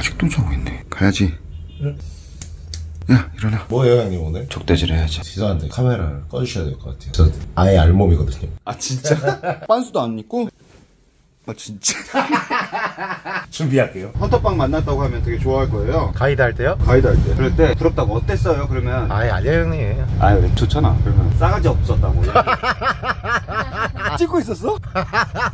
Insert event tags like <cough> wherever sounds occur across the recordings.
아직도 자고 있네. 가야지. 야, 일어나. 뭐예요 형님 오늘? 족대질 해야지. 죄송한데 카메라를 꺼주셔야 될 것 같아요 저 아예 알몸이거든요 아, 진짜? <laughs> 빤스도 안 입고? 아, 진짜. <laughs> 준비할게요. 헌터빵 만났다고 하면 되게 좋아할 거예요. 가이드 할 때요? 가이드 할 때. 그럴 때 부럽다고 어땠어요? 그러면 아예 아니에요 형님. 아, 왜 좋잖아. 그러면 싸가지 없었다고. <laughs> 찍고 있었어?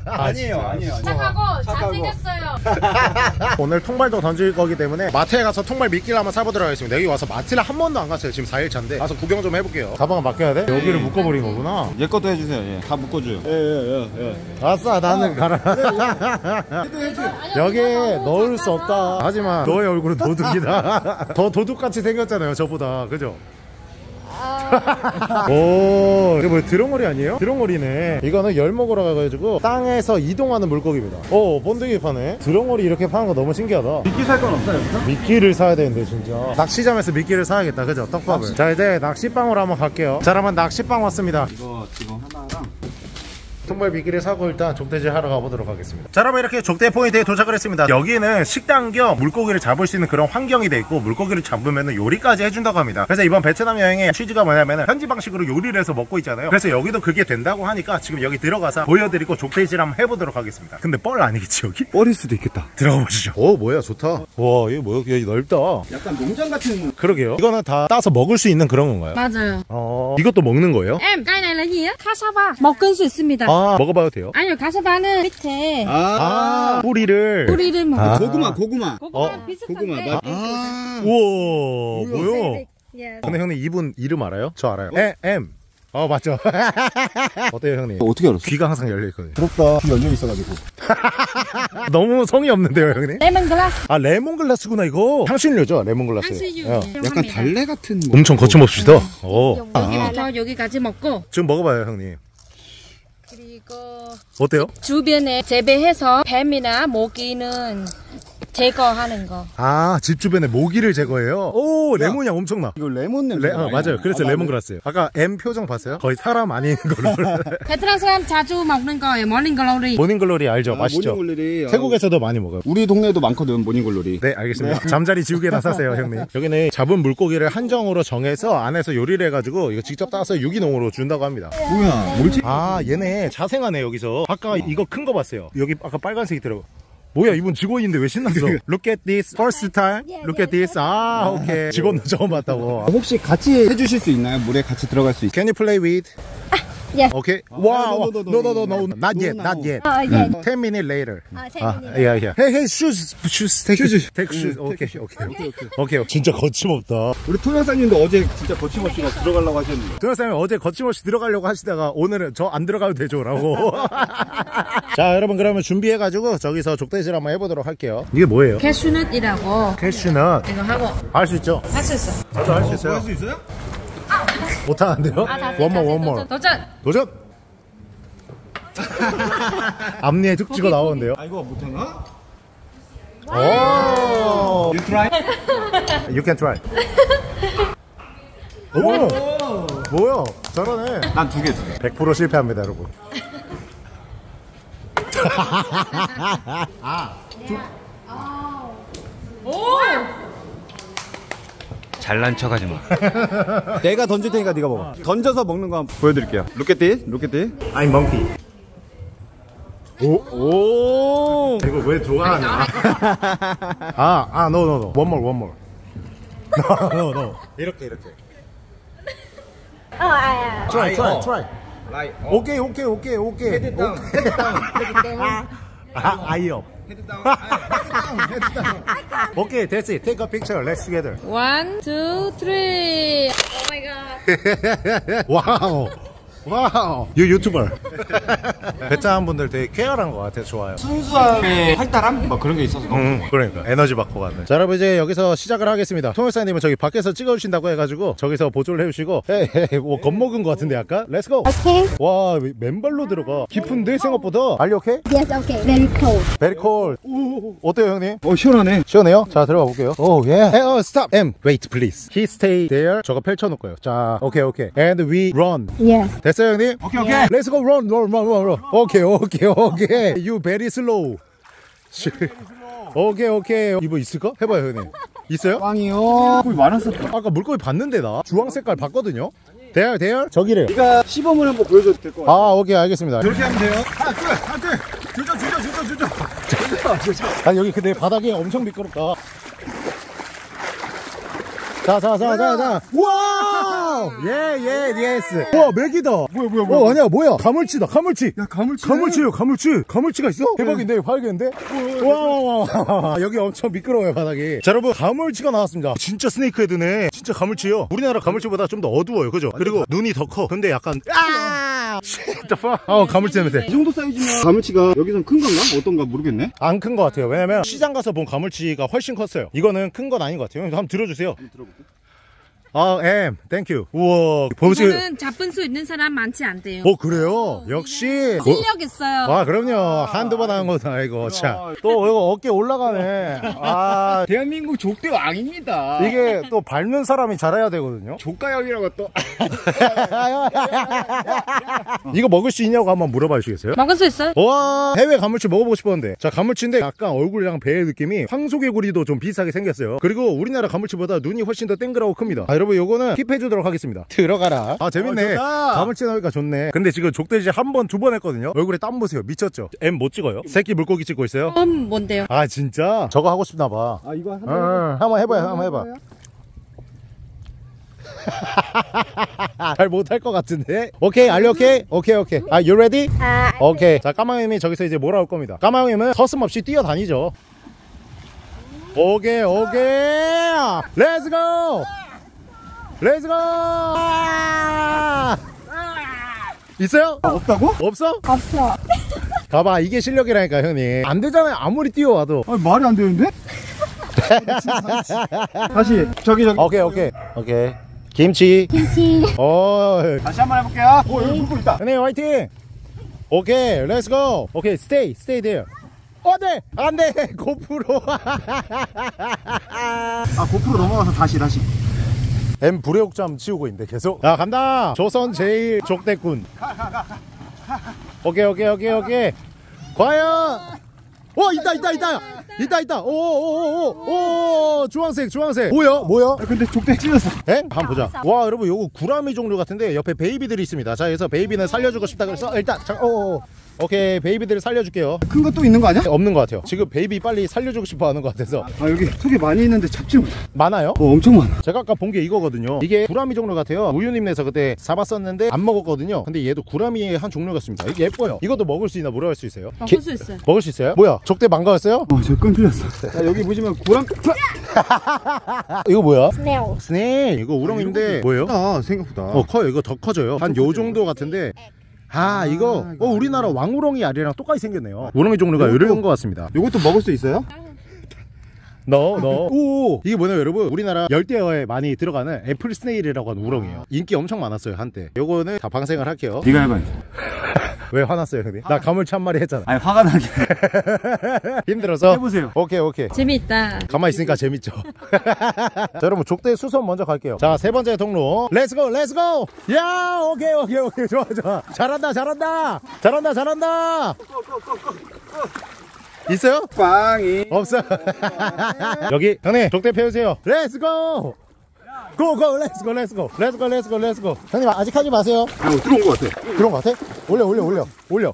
아니에요, 아니에요. 아니에요. 착하고. 잘생겼어요. <laughs> 오늘 통발도 던질 거기 때문에 마트에 가서 통발 미끼를 한번 사보도록 하겠습니다. 여기 와서 마트를 한 번도 안 갔어요. 지금 4일차인데 가서 구경 좀 해볼게요. 가방을 맡겨야 돼? 여기를 묶어버린 거구나. 얘 것도 해주세요. 예. 다 묶어줘요. 예, 예, 예, 예. 아싸 나는 가라. 여기에 넣을 수 없다. 하지만 너의 얼굴은 <laughs> 도둑이다. 더 도둑같이 생겼잖아요. 저보다 그죠? <laughs> 오, 이게 뭐 드렁어리 아니에요? 드렁어리네. 이거는 열 먹으러 가가지고 땅에서 이동하는 물고기입니다. 오, 번데기 파네. 드렁어리 이렇게 파는 거 너무 신기하다. 미끼 살 건 없어요, 여기서? 미끼를 사야 되는데 진짜 낚시점에서 미끼를 사야겠다 그죠 떡밥을 자 이제 낚시방으로 한번 갈게요 자 여러분 낚시방 왔습니다 이거 지금 하나랑 통발 미끼를 사고 일단 족대질 하러 가보도록 하겠습니다 자 여러분 이렇게 족대 포인트에 도착을 했습니다 여기는 식당 겸 물고기를 잡을 수 있는 그런 환경이 돼 있고 물고기를 잡으면 요리까지 해준다고 합니다 그래서 이번 베트남 여행의 취지가 뭐냐면 현지 방식으로 요리를 해서 먹고 있잖아요 그래서 여기도 그게 된다고 하니까 지금 여기 들어가서 보여드리고 족대질 한번 해보도록 하겠습니다 근데 뻘 아니겠지 여기? 뻘일 수도 있겠다. 들어가 보시죠 오 뭐야 좋다 와 이거 뭐야 여기 넓다 약간 농장 같은 그러게요. 이거는 다 따서 먹을 수 있는 그런 건가요? 맞아요. 어, 이것도 먹는 거예요? Gì á? 카사바. 먹을 수 있습니다. 아, 먹어봐도 돼요? 아니요, 카사바는 밑에 아, 뿌리를. 뿌리를 먹어. 아. 고구마, 고구마. 고구마 어, 비슷한데. 고구마. 맞... 아. 우와, 뭐야? 예. 근데 형님 이분 이름 알아요? 저 알아요. 에, M. 어, 맞죠? <laughs> 어때요, 형님? 어 떻게 알았어? 귀가 항상 열려있거든요. 부럽다 귀 열려 있어가지고 <laughs> 너무 성의 없는데요, 형님? 레몬 글라스. 아, 레몬글라스구나, 이거. 향신료죠, 레몬글라스. 향수유. 어. 약간 달래 같은. 뭐. 엄청 거침없이다. 오. 여기부터 여기까지 먹고 지금 먹어봐요, 형님. 어때요? 주변에 재배해서 뱀이나 모기는 제거하는 거. 아, 집 주변에 모기를 제거해요? 오, 레몬이 엄청나. 이거 레몬 냄새. 레, 어, 맞아요. 그래서 레몬그라스예요. 아까 M 표정 봤어요? 거의 사람 아닌 걸로. <laughs> 베트남 사람 자주 먹는 거예요. 모닝글로리. 모닝글로리 알죠? 아, 맛있죠? 모닝글로리. 태국에서도 많이 먹어요. 우리 동네에도 많거든, 모닝글로리. 네, 알겠습니다. 잠자리 지우개나 사세요, 형님. <laughs> 여기는 잡은 물고기를 한정으로 정해서 안에서 요리를 해가지고 이거 직접 따서 유기농으로 준다고 합니다. 뭐야, 뭘지? 아, 얘네 자생하네, 여기서. 아까 이거 큰 거 봤어요. 여기 아까 빨간색이 들어. 뭐야, 이분 직원인데 왜 신났어? <laughs> Look at this first time. Look at this. 아, 오케이. 직원도 처음 봤다고. 혹시 같이 해주실 수 있나요? 물에 같이 들어갈 수 있... Can you play with? Yes. Okay. Wow. no, no, No, no, no, no, no. no. Not yet. No, Not no. yet. 어, 예. 10 minutes later. 아, 아, yeah, yeah. Hey, hey, shoes, shoes, take shoes, take shoes. 오케이, 오케이, 오케이, 오케이. 진짜 거침없다. 우리 토양사님도 어제 진짜 거침없이 막 들어가려고 하셨는데. 도현쌤이 어제 거침없이 들어가려고 하시다가 오늘은 저 안 들어가도 되죠라고. <laughs> 자, 여러분 그러면 준비해가지고 저기서 족대질 한번 해보도록 할게요. 이게 뭐예요? 캐슈넛이라고 캐슈넛. 이거 하고 할 수 있죠? 할 수 있어. 저도 할 수 있어요. 할 수 있어요? 못하는데요? 아, 다시, 원모 다시, 원모. 도전. 도전. <laughs> 앞니에 툭 찍어 나오는데요. 아, 이거 못하나? 오. You try? You can try. <laughs> 오. 뭐야? 잘하네. 난 두 개, 두 개. 100% 실패합니다, 여러분. <laughs> 잘난 척 하지 마. 내가 던질 테니까 네가 먹어. 던져서 먹는 거 한번 보여드릴게요. Look at this. Look at this. I'm monkey. 오, 오. 이거 왜 좋아하냐? 아, 아, no, no, no. One more, one more. No, no, no. 이렇게, 이렇게. 어, 아, Try, try, try. Right. 오케이, 오케이, 오케이, 오케이. Head down. 아, 아이 업. Head down. Head down. Head down. 오케이, that's it. Take a picture. Let's together. One, two, three. Oh my god. 와우. 와우. 유 유튜버. 베트남 분들 되게 쾌활한 것 같아서 좋아요. 순수함의 활달함? 뭐 그런 게 있어서 너무 음, 그러니까 에너지 받고 가네. 자, 여러분 이제 여기서 시작을 하겠습니다. 통일사님은 저기 밖에서 찍어주신다고 해가지고 저기서 보조를 해주시고, hey, 뭐 겁먹은 것 같은데 약간. Let's go. Okay. 와, 맨발로 들어가. 깊은데 생각보다. Are you okay? Yes, okay. Very cold. Very cold. 우, 어때요 형님? 어 시원하네 시원해요? 자 들어가 볼게요. oh yeah. Hey, oh, stop. M. Wait, please. He stay there. 저거 펼쳐놓을 거예요. 자, 오케이 오케이. And we run. Yes. 됐 어요 형님? 오케이 오케이 Let's go run run run run run. 오케이 오케이 오케이. You very slow. 오케이 오케이 이거 있을까? 해봐요 형님 있어요? 꽝이요. 물고기 많았어. 아까 물고기 봤는데 나 주황 색깔 봤거든요 대열 대열 저기래요 네가 시범을 한번 보여줘도 될 것 같아. 아 오케이 알겠습니다 그렇게 하면 돼요. 하나, 둘, 하나, 둘. 조져, 조져, 조져, 조져. 조져, 조져. 아 여기 근데 바닥이 엄청 미끄럽다 자 자 자 자 자. 와우! yeah yeah yes 와 메기다. 뭐야, 뭐야, 어 아니야 뭐야? 가물치다 가물치. 야, 가물치. 가물치요 가물치. 가물치가 있어? 대박인데 활개인데? 와와 와 <laughs> 여기 엄청 미끄러워요 바닥이. 자 여러분 가물치가 나왔습니다. 진짜 snakehead네. 진짜 가물치요. 우리나라 가물치보다 좀 더 어두워요 그죠? 그리고 눈이 더 커. 근데 약간 아 The fuck. 아 가물치 냄새. 이 정도 사이즈면 가물치가 여기선 큰 건가? 어떤가 모르겠네. 안 큰 것 같아요. 왜냐면 시장 가서 본 가물치가 훨씬 컸어요. 이거는 큰 건 아닌 것 같아요. 한번 들어주세요 아, 엠, thank you. 우와, 보시. 이거는 잡은 수 있는 사람 많지 않대요. 어, 그래요? 역시. 실력 있어요. 아, 그럼요. 한두 번 하는 거다, 이거. 자. 또, 이거 어깨 올라가네. 아, <laughs> 대한민국 족대 왕입니다. 이게 또 밟는 사람이 잘해야 되거든요. 조가형이라고 또. <laughs> 이거 먹을 수 있냐고 한번 물어봐 주시겠어요? 먹을 수 있어요? 와 해외 가물치 먹어보고 싶었는데 자 가물치인데 약간 얼굴이랑 배의 느낌이 황소개구리도 좀 비슷하게 생겼어요 그리고 우리나라 가물치보다 눈이 훨씬 더 땡그라고 큽니다 아, 여러분 요거는 킵해 주도록 하겠습니다. 들어가라. 아 재밌네. 어. 가물치 나오니까 좋네. 근데 지금 족돼지 한 번 두 번 했거든요. 얼굴에 땀 보세요. 미쳤죠? M 못 찍어요? 새끼 물고기 찍고 있어요? 음, 뭔데요? 아 진짜? 저거 하고 싶나 봐. 아, 이거 한 어, 한번 해봐요 한번 해봐. <laughs> 잘 못할 것 같은데? 오케이 are you okay? 오케이 오케이. 아 you ready? 오케이. 자 까망님이 저기서 이제 몰아올 겁니다. 까망님은 서슴없이 뛰어다니죠. 오케이 오케이. Let's go let's go 있어요? 없다고? 없어? 없어 봐봐 이게 실력이라니까 형님 안 되잖아요 아무리 뛰어와도 아, 말이 안 되는데? <laughs> 다시, 저기, 저기. 오케이 오케이 오케이 김치 김치 어 다시 한 번 해볼게요. 오, 여기 물고 있다. 형님 화이팅 오케이 let's go 오케이 stay stay there 어네 안돼 <laughs> 고프로 <laughs> 아, 고프로 넘어가서 다시, 다시. M 부레옥잠 치우고 있는데 계속. 자 간다! 조선 제일 족대꾼 오케이 오케이 오케이 오케이. 과연! 어 있다 있다 있다! 있다 있다! 오오오오 주황색 주황색. 뭐야? 뭐야? 아, 근데 족대 찔렸어. 에? 한번 보자. 와, 여러분, 요거 구라미 종류 같은데 옆에 베이비들이 있습니다. 자, 그래서 베이비는 살려주고 싶다. 그래서 일단, 자, 오, 오. 오케이, 베이비들을 살려줄게요. 큰거또 있는 거 아니야? 없는 것 같아요. 지금 베이비 빨리 살려주고 싶어 하는 것 같아서. 아, 여기 속에 많이 있는데 잡지 못. 많아요? 어, 엄청 많아. 제가 아까 본 게 이거거든요. 이게 구라미 종류 같아요. 우유님네서 그때 잡았었는데 안 먹었거든요. 근데 얘도 구라미의 한 종류 같습니다. 이게 예뻐요. 이것도 먹을 수 있나 물어볼 수 있어요? 먹을 수 있어요. 먹을 수 있어요? 뭐야? 족대 망가졌어요? 어, 저끈 틀렸어. 자, 여기 보시면 구라미. <laughs> 이거 뭐야? Snail. Snail. 이거 우렁인데 뭐예요? 아, 생각보다. 어 커요 이거 더 커져요 한 요 정도 같은데 아 이거. 어 우리나라 왕우렁이 알이랑 똑같이 생겼네요. 우렁이 종류가 이런 것 같습니다. 요것도 먹을 수 있어요? no no 오 이게 뭐냐면 여러분 우리나라 열대어에 많이 들어가는 apple snail이라고 하는 우렁이에요 인기 엄청 많았어요 한때 요거는 다 방생을 할게요 네가 해봐. <laughs> 왜 화났어요 형님 나 가물치 한 마리 했잖아 아니, 화가 나게. <laughs> 힘들어서 해보세요. 오케이 오케이 재미있다. 가만히 있으니까 재밌죠. <laughs> 자, 여러분, 족대 수선 먼저 갈게요. 자, 세 번째 통로. Let's go, let's go! 야, 오케이, 오케이, 오케이. 좋아, 좋아. 잘한다, 잘한다! 잘한다, 잘한다! 있어요? 꽝이. 없어. <laughs> 여기, 형님, 족대 펴주세요. 렛츠고! 고고 렛츠고 렛츠고 렛츠고 렛츠고 렛츠고 형님 아직 하지 마세요 아, 들어온 것 같아. 그런 거 같아? 올려 올려 올려 올려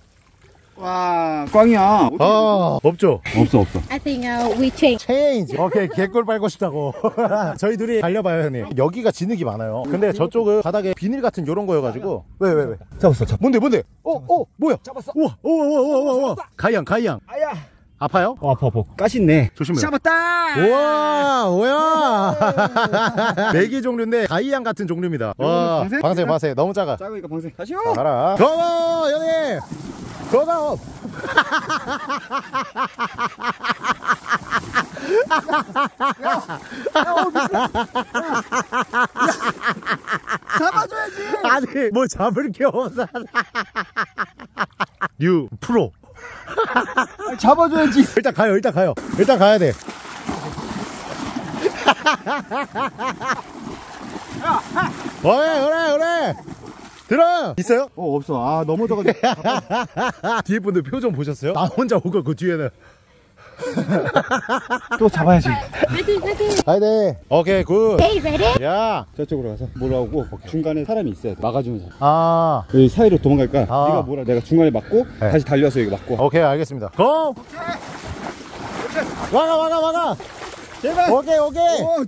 와, 꽝이야. 아 없죠 없어, 없어. I think uh, we change. Change 오케이 개꿀 빨고 싶다고 <laughs> 저희 둘이 달려봐요 형님 여기가 진흙이 많아요 근데 저쪽은 바닥에 비닐 같은 요런 거여가지고 왜 왜왜 잡았어, 잡. 뭔데 뭔데 어어 뭐야 잡았어 우와 우와 우와 우와 우와 가이양 가이양 아야. 아파요? 어, 아파, 아파. 까신네. 조심해요 잡았다! 우와 뭐야 <laughs> 네개 종류인데 가이양 같은 종류입니다 와 방생? 방생 방생 너무 작아 작으니까 방생. 다시요! 가라 고고 형님 고고 잡아줘야지! 아니 뭐 잡을 게 없어 뉴 프로 <laughs> 잡아줘야지! <laughs> 일단 가요 일단 가요 일단 가야 돼 그래 그래 그래 들어 있어요? 어, 없어. 아, 넘어져가지고. <laughs> 뒤에 분들 표정 보셨어요? 나 혼자 오고 그 뒤에는 <laughs> 또 잡아야지. 파이팅 파이팅. 네 오케이 Good Hey ready? 야! 저쪽으로 가서 몰아오고 중간에 사람이 있어야 돼. 막아주는 사람. 아 여기 사이로 도망갈까? 아. 네가 몰아. 내가 중간에 막고 네. 다시 달려서 여기 막고. 오케이 알겠습니다 go! 와가 와가 와가 제발. 오케이 오케이 오.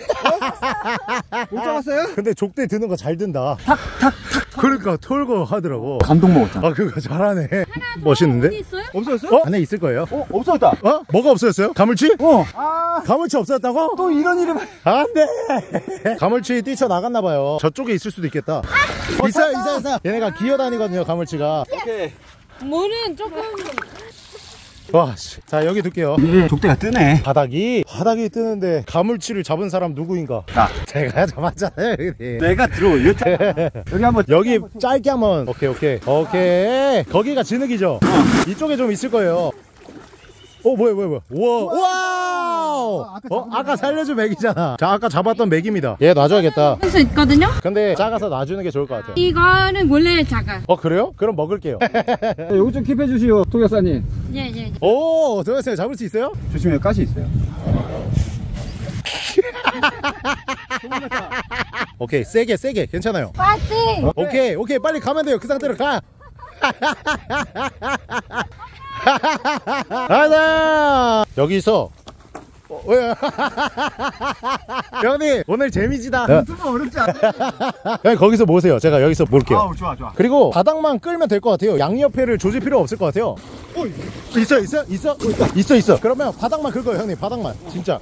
<laughs> 못 잡았어요? 근데 족대 드는 거 잘 든다 탁 탁 탁 그러니까 털고 하더라고 감동 먹었잖아. 아 그거 잘하네 <laughs> 멋있는데? 어디 있어요? 없어졌어? 어? 안에 있을 거예요 어 없어졌다. 어? 뭐가 없어졌어요? 가물치? 어. 아. 가물치 없어졌다고? 또 이런 일이 안 돼 가물치 뛰쳐나갔나 봐요 저쪽에 있을 수도 있겠다 있어요 있어요 있어요 얘네가 기어다니거든요 가물치가 오케이. 물은 조금 와 씨. 자 여기 둘게요. 이게 족대가 뜨네. 바닥이 바닥이 뜨는데 가물치를 잡은 사람 누구인가? 나. 제가 잡았잖아요 여기. 내가 들어. 이거 <laughs> 여기 한번 여기 짧게 한번. 오케이 오케이. 오케이. 거기가 진흙이죠? 이쪽에 좀 있을 거예요 어 뭐야 뭐야 뭐야 우와 와우 어 아까 살려준 맥이잖아 자 아까 잡았던 맥입니다 얘 놔줘야겠다 할 수 있거든요. 근데 작아서 놔주는 게 좋을 것 같아요 이거는 원래 작아. 어 그래요? 그럼 먹을게요 <laughs> 여기 좀 keep해 주시오, 통역사님. 예예. 예. 오 도현쌤 잡을 수 있어요? 조심해, 가시 있어요. <laughs> 오케이 세게 세게 괜찮아요 파이팅. 오케이 오케이 빨리 가면 돼요 그 상태로 가 <laughs> <laughs> 가자 여기서. 어, 왜? <laughs> 형님 오늘 재미지다. 좀 어렵지 않아? <laughs> 형님 거기서 모세요. 제가 여기서 몰게요. 아우, 좋아, 좋아. 그리고 바닥만 끌면 될 것 같아요. 양옆에를 조질 필요 없을 것 같아요. 있어 있어 있어? 있어 있어. 그러면 바닥만 긁어요 형님. 바닥만. 진짜.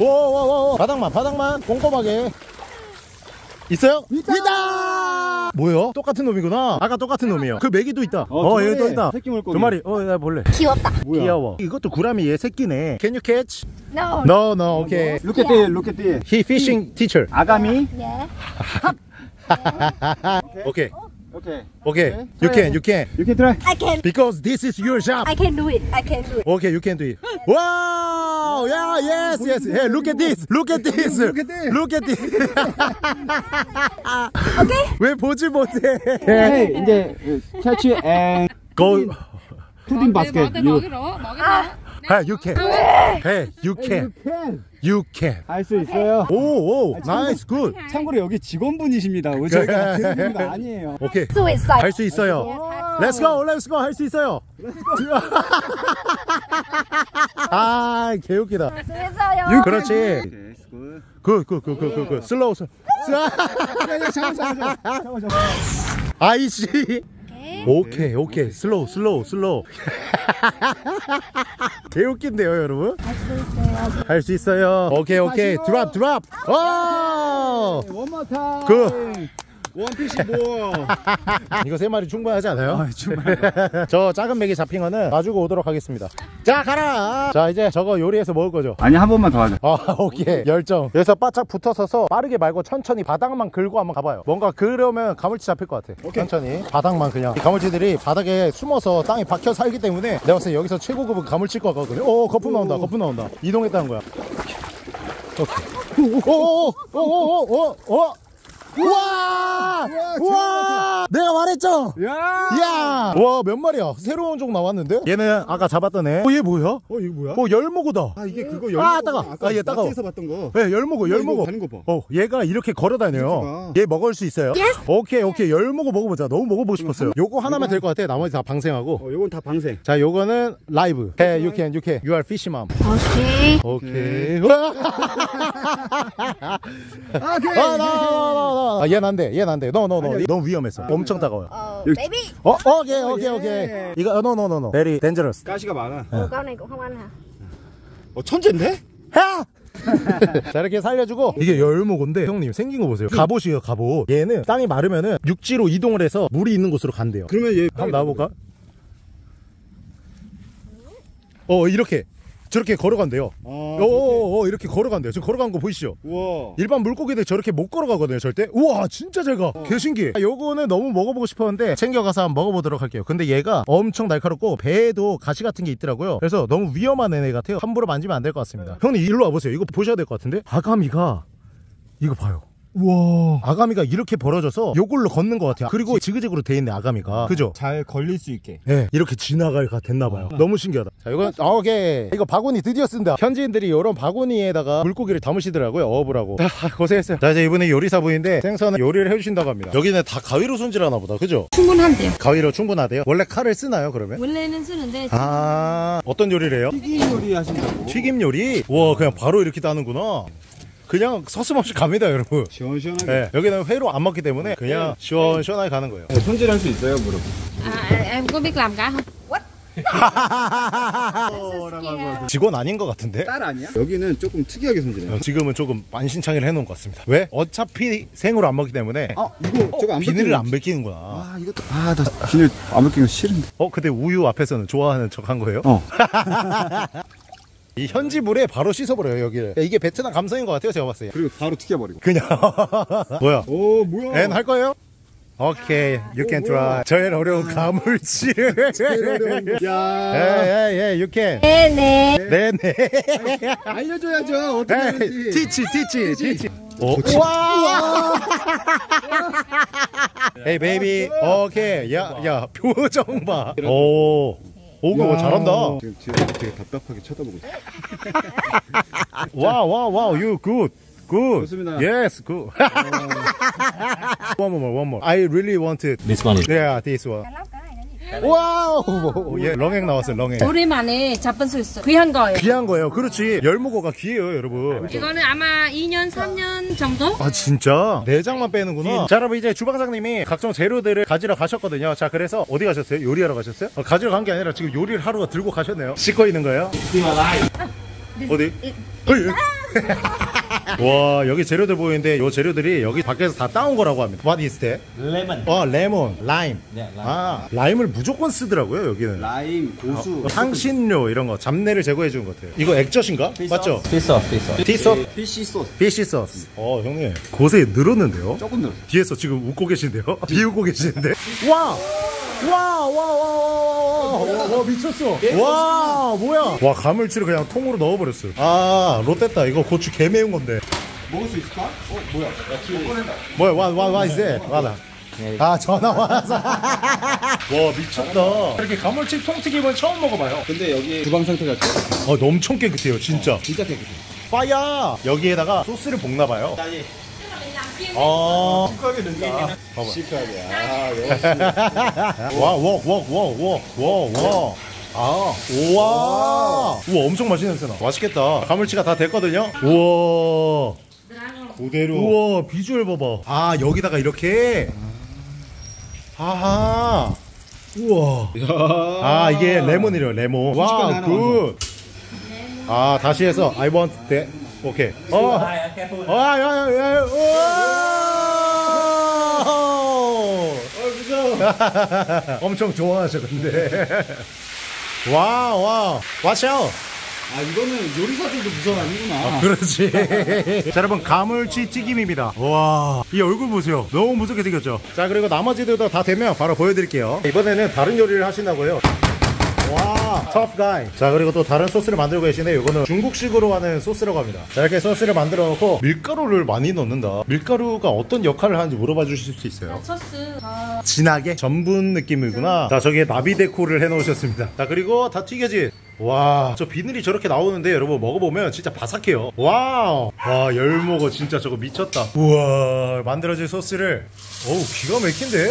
오오오오 바닥만 바닥만. 꼼꼼하게. 있어요? 있다! 뭐야? 똑같은 놈이구나 아까 똑같은 놈이에요 그 메기도 있다 어, 여기 또 있다 새끼 물고기. 두 마리 어나 볼래 귀엽다. 뭐야? 귀여워 이것도 구라미 얘 새끼네 Can you catch? No. No no okay Look at this, look at this. He fishing teacher 아가미. 예. <laughs> Okay 오케이. Okay You can you can You can try. I can. Because this is your job I can do it. I can do it. Okay, you can do it. Wow! Yeah, yes, yes. Hey, look at this. Look at this. Look at this. Look at this. <laughs> Okay. 왜 보지 못해? Hey, 이제 catch and Go. pudding basket. You Hey, you can. Hey, you can. can. You can. 할 수 있어요. 오, 오, nice, good. 참고로 여기 직원분이십니다. 저희가 맡은 거 아니에요. 오케이. Suicide. 할수 있어요. Let's go, let's go. 할 수 있어요. <laughs> 아, 개웃기다. 수고했어요. 그렇지. Yes, good. good, good, good, good, good, good. slow, slow. 잠깐, 잠깐. 잠깐. 아이씨. 오케이 오케이. slow slow slow. <laughs> 개웃긴데요 여러분? 할 수 있어요. 오케이 오케이. drop drop. 오 One more time. 그. one fish 뭐. <laughs> 이거 세 마리 충분하지 않아요? 아, 정말. <laughs> 저 작은 맥이 잡힌 거는 놔주고 오도록 하겠습니다. 자 가라! 자 이제 저거 요리해서 먹을 거죠? 아니, 한 번만 더 하자. 아 <laughs> 오케이. 열정. 여기서 바짝 붙어서서 빠르게 말고 천천히 바닥만 긁고 한번 가봐요. 뭔가 그러면 가물치 잡힐 것 같아. 천천히. 바닥만 그냥. 이 가물치들이 바닥에 숨어서 땅에 박혀 살기 때문에 내가 봤을 때 여기서 최고급은 가물치일 것 같거든요. 오 거품 나온다 거품 나온다. 이동했다는 거야. 오케이. 오오오오오오오 우와 우와 내가 말했죠 야! 이야 와 몇 마리야 새로운 종 나왔는데 얘는 아까 잡았던 애 어 얘 뭐야 어, 이거 뭐야? 어 열무고다 아, 이게 그거 아, 열무가 따가워. 아까 아, 얘 따가워. 마트에서 봤던 거. 네, 열무고, 이거 열무고. 가는 거 봐. 어, 얘가 이렇게 걸어 다녀요. 얘 먹을 수 있어요? 오케이, 오케이. 열무고 먹어보자. 너무 먹어보고 싶었어요. 요거 하나면 될 것 같아. 나머지 다 방생하고. 어, 요건 다 방생. 자, 요거는 라이브. Hey, you can, you can. You are fish mom. 오케이. 오케이. 와! 아, <laughs> <laughs> 오케이. 아, 나, 나, 나, 나. 아, 얘는 안 돼. 얘는 안 돼. No, no, no. 너무 위험했어. 엄청 따가워요. Ờ, Được. baby. 어, 오케이, 오케이, 오케이. 이거, no, no, no, no. Very dangerous. 가시가 많아. Ủa, con này cũng không ăn hả? 어, 천재인데? 하! <laughs> 자 이렇게 살려주고 이게 열무고인데 형님 생긴 거 보세요 갑옷이에요 갑옷 얘는 땅이 마르면은 육지로 이동을 해서 물이 있는 곳으로 간대요 그러면 얘 한번 나와볼까? 어 이렇게 저렇게 걸어간대요. 아, 오 이렇게 걸어간대요. 지금 걸어간 거 보이시죠? 우와. 일반 물고기들 저렇게 못 걸어가거든요 절대. 우와 진짜 잘가. 개신기해. 요거는 너무 먹어보고 싶었는데 챙겨가서 한번 먹어보도록 할게요. 근데 얘가 엄청 날카롭고 배에도 가시 같은 게 있더라고요. 그래서 너무 위험한 애네 같아요. 함부로 만지면 안 될 것 같습니다. 형님 일로 와보세요. 이거 보셔야 될 것 같은데? 아가미가 이거 봐요 우와. 아가미가 이렇게 벌어져서 요걸로 걷는 것 같아요. 그리고 지그재그로 돼 있네, 아가미가. 그죠? 잘 걸릴 수 있게. 네, 이렇게 지나가가 됐나 봐요. 너무 신기하다. 자, 이건, 아, 오케이. 이거 바구니 드디어 쓴다. 현지인들이 이런 바구니에다가 물고기를 담으시더라고요, 어업을 하고. 자, 고생했어요. 자, 이제 이번에 요리사 부인데 생선은 요리를 해주신다고 합니다. 여기는 다 가위로 손질하나 보다, 그죠? 충분한데요. 가위로 충분하대요. 원래 칼을 쓰나요, 그러면? 원래는 쓰는데 아, 어떤 요리를 해요? 튀김 요리 하신다고. 튀김 요리? 와, 그냥 바로 이렇게 따는구나. 그냥 서슴없이 갑니다, 여러분. 시원시원하게. 네, 여기는 회로 안 먹기 때문에 그냥 시원시원하게 가는 거예요. 네, 손질할 수 있어요, 무릎. à, em có biết làm cá không? 직원 아닌 것 같은데? 딸 아니야? 여기는 조금 특이하게 손질해요. 어, 지금은 조금 만신창이를 해놓은 것 같습니다. 왜? 어차피 생으로 안 먹기 때문에 아, 이거 저거 안 비늘을 벗기는 안 벗기는구나. 아, 이것도 아, 나 비늘 안 벗기는 거 싫은데. 어, 근데 우유 앞에서는 좋아하는 척 한 거예요? 어. <laughs> 이 현지 물에 바로 씻어버려요, 여기를. 이게 베트남 감성인 것 같아요, 제가 봤을 때. 그리고 바로 튀겨버리고. 그냥. <laughs> 뭐야? 오, 뭐야? 앤 할 거예요? 오케이, you can try. 제일 어려운 가물치. <laughs> 야. 예, 예, 예, you can. 네 네, 네. 알려줘야죠. 어떻게 하는지. teach, teach, teach. 오, 와! 에이, baby. 오케이. 야, 야, 표정 봐. 오. 오, 그거 잘한다. 지금 뒤에 되게 답답하게 쳐다보고 있어. 와, 와, 와, you good. Good. 좋습니다. Yes, good. one more, one more. I really wanted. This one Yeah, this one. 와우! 예, 렁행 나왔어요, 렁행. 오랜만에 잡은 수 있어. 귀한 거예요. 귀한 거예요. 그렇지. 열무고가 귀해요, 여러분. 이거는 아마 2년, 3년 정도? 아 진짜 내장만 빼는구나 자 여러분 이제 주방장님이 각종 재료들을 가지러 가셨거든요 자 그래서 어디 가셨어요? 요리하러 가셨어요? 어, 가지러 간 게 아니라 지금 요리를 하러 들고 가셨네요 씻고 있는 거예요? 어디? 어이, <laughs> 와 여기 재료들 보이는데 이 재료들이 여기 밖에서 다 따온 거라고 합니다 What is that? lemon. 어 레몬, 라임 네, 라임. 아 라임을 무조건 쓰더라고요 여기는 라임, 고수. 어, 향신료 이런 거 잡내를 제거해 주는 것 같아요 이거 액젓인가? 맞죠? Fish sauce, fish sauce. 티소? fish sauce. fish sauce 어 형님 그새 늘었는데요? 조금 늘었어. 뒤에서 지금 웃고 계신데요? 비웃고 계시는데? 와! 와, 와, 와, 와, 와, 와, 와, 미쳤어. 와, 뭐야? 와, 가물치를 그냥 통으로 넣어버렸어요. 아, 롯데다. 이거 고추 개 매운 건데. 먹을 수 있을까? 어, 뭐야? 꺼낸다. 뭐야, 와, 와, 와, 이제. 와라. 아, 전화 와서. <laughs> 와, 미쳤다. 이렇게 가물치 통튀김은 처음 먹어봐요. 근데 여기 주방 상태가 어, 엄청 깨끗해요, 진짜. 진짜 깨끗해. 빠야! 여기에다가 소스를 볶나봐요. 어. 시크하게 된다. 봐봐. 시크하게. 아, <laughs> 역시. 와, 웍, 웍, 웍, 웍, 웍, 웍. 아, 우와. 우와, 엄청 맛있는 냄새 나. 맛있겠다. 가물치가 다 됐거든요. 우와. 그대로. 우와, 비주얼 봐봐. 아, 여기다가 이렇게. 아하. 우와. 아, 이게 레몬이래요, 레몬. 와, good. 아, 다시 해서, I want that. 오케이. 어. 아, 야, 야, 야, 우와. <laughs> 엄청 좋아하셔, 근데. 와, 와. out. 아, 이거는 요리사들도 무서워 하는구나. 그렇지. <laughs> 자, 여러분, 가물치 튀김입니다. 와, 이 얼굴 보세요. 너무 무섭게 생겼죠? 자, 그리고 나머지들도 다 되면 바로 보여드릴게요. 이번에는 다른 요리를 하신다고요. 와, tough guy. 자, 그리고 또 다른 소스를 만들고 계시는데, 이거는 중국식으로 하는 소스라고 합니다. 자, 이렇게 소스를 만들어 놓고, 밀가루를 많이 넣는다. 밀가루가 어떤 역할을 하는지 물어봐 주실 수 있어요. 소스. 진하게 전분 느낌이구나. 자, 저기에 나비 데코를 해 놓으셨습니다. 자, 그리고 다 튀겨진. 와, 저 비늘이 저렇게 나오는데 여러분 먹어보면 진짜 바삭해요. 와우. 와, 등목어. 진짜 저거 미쳤다. 우와, 만들어진 소스를. 어우, 기가 막힌데?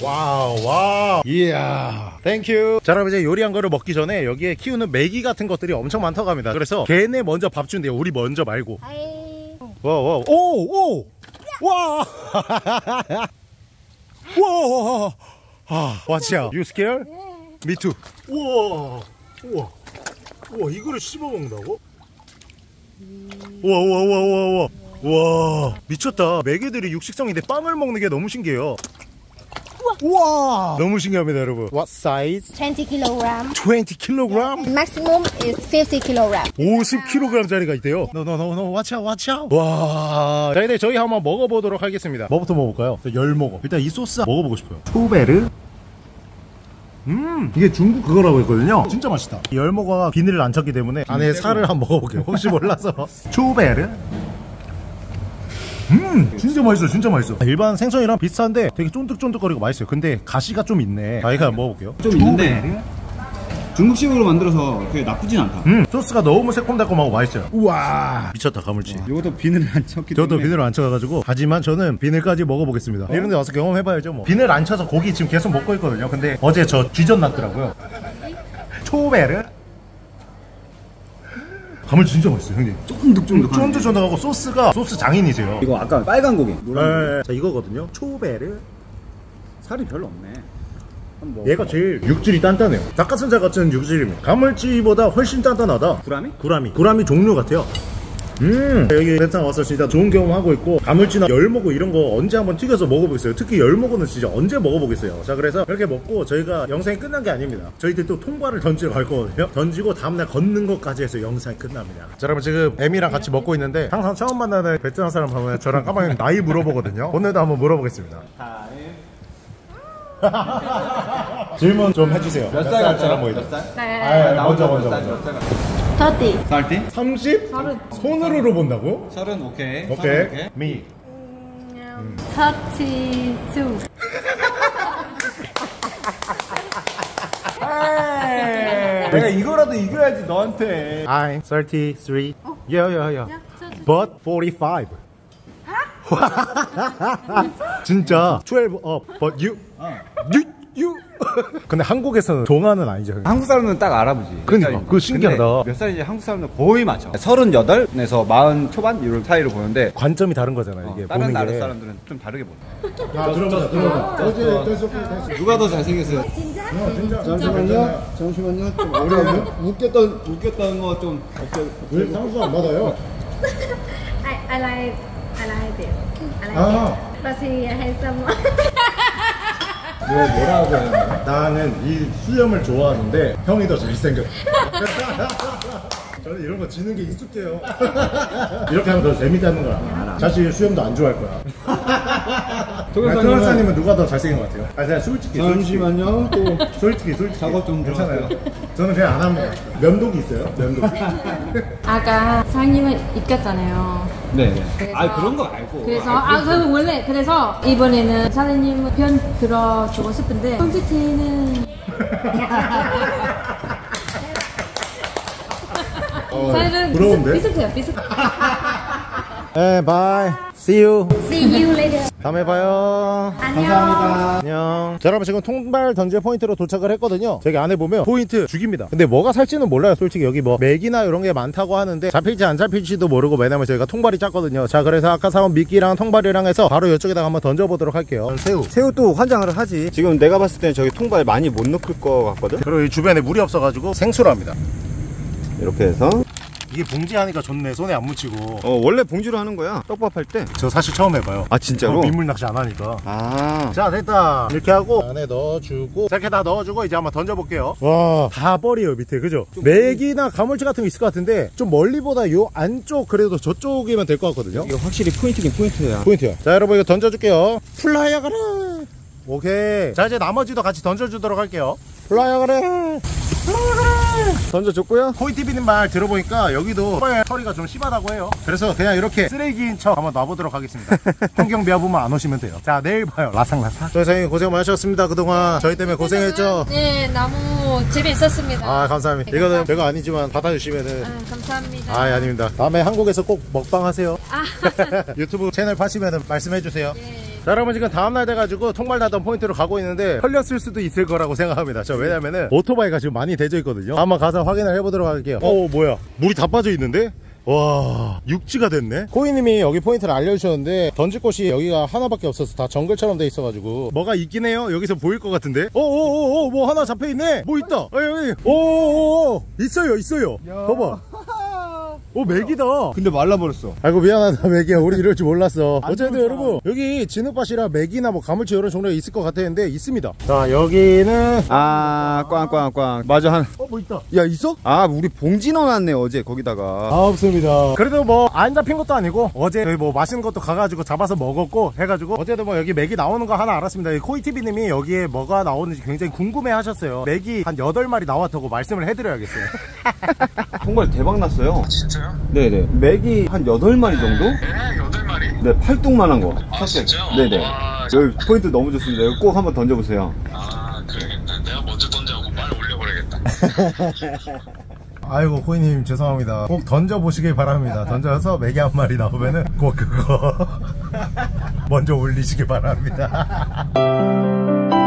와우, 와우. 이야. Thank you. 자, 여러분 이제 요리한 거를 먹기 전에 여기에 키우는 메기 같은 것들이 엄청 많다고 합니다. 그래서 걔네 먼저 밥 준대요. 우리 먼저 말고. <laughs> 와, 와, 오, 오! 와! 와! 아, watch out. You scared? Me too. 우와. 우와. 우와, 이거를 씹어 먹는다고? 우와, 우와, 우와, 우와, 우와. 와, 미쳤다. 매개들이 육식성인데 빵을 먹는 게 너무 신기해요. 우와. 너무 신기합니다, 여러분. What size? 20 kilogram. 20kg? Maximum is 50 kilogram. 50kg짜리가 있대요. No, no, no, no. Watch out, watch out. 와. 자, 이제 저희 한번 먹어보도록 하겠습니다. 뭐부터 먹어볼까요? 저 열먹어. 일단 이 소스 먹어보고 싶어요. 초베르. 음, 이게 중국 그거라고 했거든요. 진짜 맛있다. 이 열먹어가 비늘을 안 쳤기 때문에 안에 살을 한번 먹어볼게요. 혹시 몰라서. <laughs> 초베르. 음 진짜 맛있어 진짜 맛있어 일반 생선이랑 비슷한데 되게 쫀득쫀득거리고 맛있어요. 근데 가시가 좀 있네. 자기가 먹어볼게요. 좀 있는데 중국식으로 만들어서 그게 나쁘진 않다. 음 소스가 너무 새콤달콤하고 맛있어요. 우와. 미쳤다 가물치. 이것도 비늘을 안 쳤기 저도 때문에 비늘 안 쳐가지고. 하지만 저는 비늘까지 먹어보겠습니다. 이런 데 와서 경험해봐야죠 뭐. 비늘 안 쳐서 고기 지금 계속 먹고 있거든요. 근데 어제 저 쥐전 났더라고요. 초베르 가물치 진짜 맛있어요 형님. 쫀득쫀득한. 쫀득쫀득하고 소스가 소스 장인이세요. 이거 아까 빨간 고기. 노란 고기. 네, 자 이거거든요. 초베르. 살이 별로 없네. 한번 얘가 제일 육질이 단단해요. 닭가슴살 같은 육질입니다 가물치보다 훨씬 단단하다. 구라미? 구라미. 구라미 종류 같아요 음. 여기 베트남 와서 진짜 좋은 경험하고 있고 가물치나 열무고 이런 거 언제 한번 튀겨서 먹어보겠어요? 특히 열무고는 진짜 언제 먹어보겠어요? 자 그래서 이렇게 먹고 저희가 영상이 끝난 게 아닙니다. 저희들 또 통발을 던지러 갈 거거든요. 던지고 다음날 걷는 것까지 해서 영상이 끝납니다. 자 여러분 지금 애미랑 같이 먹고 있는데 항상 처음 만나는 베트남 사람 보면 저랑 까방이 나이 물어보거든요. 오늘도 한번 물어보겠습니다. <laughs> 질문 좀 해주세요. 몇 살? 같처럼 보이죠? 네. 아, 먼저 먼저 먼저 30. 살티? 30? 손으로 본다고? 서른 오케이. 오케이. 미. 32. 내가 이거라도 이겨야지 너한테. I'm 33 Yeah yeah yeah But 45 <laughs> 진짜. 12 up. But you. You <laughs> 근데 한국에서는 동안은 아니죠 한국 사람은 딱 알아보지. 몇 그러니까. 그거 신기하다. 몇 살인지 한국 사람들 거의 맞춰. 서른여덟에서 마흔 초반 이런 사이로 보는데 관점이 다른 거잖아요 이게 어, 다른 보는 나라 게 사람들은 좀 다르게 보네. 아, 들어보자 들어보자 누가 더 잘생겼어요? 잠시만요. 잠시만요. 좀 어려워요. 웃겼던 웃겼던 거 좀 없어요. 왜 상수 안 받아요? <laughs> I, I like I like this. I like 아. it. But he has some. 뭐 뭐라고 해야 되나? 나는 이 수염을 좋아하는데 형이 더 잘생겼다. <laughs> 저는 이런 거 지는 게 익숙해요. <laughs> 이렇게 하면 더 재밌다는 걸 알아. 사실 수염도 안 좋아할 거야. <laughs> 동현사님은 누가 더 잘생긴 것 같아요? 아, 제가 솔직히. 잠시만요. 또 솔직히, 솔직히, 솔직히. 작업 좀 괜찮아요. 저는 그냥 안 합니다. 면도기 있어요? 면도기. 아까 사장님은 이겼잖아요. 네. 아 그런 거 알고. 그래서 아 저는 원래 그래서 이번에는 사장님 편 들어주고 싶은데 콘서트는 <laughs> 어, 부러운데? 비슷, 비슷해요 비슷. 네, bye. See you. See you later. 다음에 봐요. 안녕. 안녕. 자, 여러분 지금 통발 던질 포인트로 도착을 했거든요. 저기 안에 보면 포인트 죽입니다. 근데 뭐가 살지는 몰라요. 솔직히 여기 뭐 메기나 이런 게 많다고 하는데 잡힐지 안 잡힐지도 모르고 왜냐면 저희가 통발이 작거든요. 자, 그래서 아까 사온 미끼랑 통발이랑 해서 바로 이쪽에다가 한번 던져보도록 할게요. 새우. 새우도 환장을 하지. 지금 내가 봤을 때는 저기 통발 많이 못 넣을 것 같거든. 그리고 이 주변에 물이 없어가지고 생수로 합니다. 이렇게 해서 이게 봉지 하니까 좋네. 손에 안 묻히고. 어 원래 봉지로 하는 거야. 떡밥 할 때. 저 사실 처음 해봐요. 아 진짜로? 어, 민물 낚시 안 하니까. 아. 자 됐다 이렇게 하고 안에 넣어주고 자, 이렇게 다 넣어주고 이제 한번 던져볼게요 와 다 뻘이에요 밑에 그죠 메기나 가물치 같은 거 있을 것 같은데 좀 멀리 보다 요 안쪽 그래도 저쪽이면 될 것 같거든요 이거 확실히 포인트긴 포인트야. 포인트야 자 여러분 이거 던져줄게요 플라이어 가라 오케이 자 이제 나머지도 같이 던져주도록 할게요 플라이어 가라 던져줬고요. 코이티비는 말 들어보니까 여기도 뻘 처리가 좀 심하다고 해요. 그래서 그냥 이렇게 쓰레기인 척 한번 놔보도록 하겠습니다. <laughs> 환경 배워보면 안 오시면 돼요. 자 내일 봐요. 라상라상 저희 선생님 고생 많으셨습니다. 그동안 저희 때문에 고생했죠? 네 너무 재미있었습니다. 아 감사합니다. 이거는 별거 아니지만 받아주시면은. 아, 감사합니다. 아 아닙니다. 다음에 한국에서 꼭 먹방 하세요. 아, <laughs> 유튜브 채널 파시면은 말씀해주세요 자 여러분 지금 다음날 돼가지고 통발 나던 포인트로 가고 있는데 털렸을 수도 있을 거라고 생각합니다. 저 왜냐면은 오토바이가 지금 많이 대져 있거든요. 한번 가서 확인을 해보도록 할게요. 어 뭐야? 물이 다 빠져 있는데? 와 육지가 됐네? 코이님이 여기 포인트를 알려주셨는데 던질 곳이 여기가 하나밖에 없어서 다 정글처럼 돼 있어가지고. 뭐가 있긴 해요. 여기서 보일 것 같은데? 오오오오 뭐 하나 잡혀있네? 뭐 있다? 어, 여기 오오오 있어요 있어요. 봐봐 오 맥이다 근데 말라버렸어. 아이고 미안하다 맥이야 우리 이럴 줄 몰랐어 어쨌든 여러분 여기 진흙밭이라 맥이나 뭐 가물치 이런 종류가 있을 것 같았는데 있습니다 자 여기는 아 꽝꽝꽝. 맞아 한. 어 뭐 있다 야 있어? 아 우리 봉지 넣어놨네 어제 거기다가. 아 없습니다 그래도 뭐 안 잡힌 것도 아니고 어제 여기 뭐 맛있는 것도 가가지고 잡아서 먹었고 해가지고 어제도 뭐 여기 맥이 나오는 거 하나 알았습니다 코이티비님이 여기에 뭐가 나오는지 굉장히 궁금해 하셨어요 맥이 한 8마리 나왔다고 말씀을 해드려야겠어요 <laughs> 통발 대박 났어요. 진짜요? 네네. 맥이 한 8마리 정도? 네, 여덟 마리. 네, 팔뚝만한 거. 아, 진짜요? 네네. 와, 여기 포인트 너무 좋습니다. 여기 꼭 한번 던져보세요. 아, 그러겠다. 내가 먼저 던져갖고 빨리 올려버려야겠다. <laughs> 아이고 호이님 죄송합니다 꼭 던져보시길 바랍니다 던져서 메기 한 마리 나오면은 꼭 그거 <laughs> 먼저 올리시길 바랍니다 <laughs>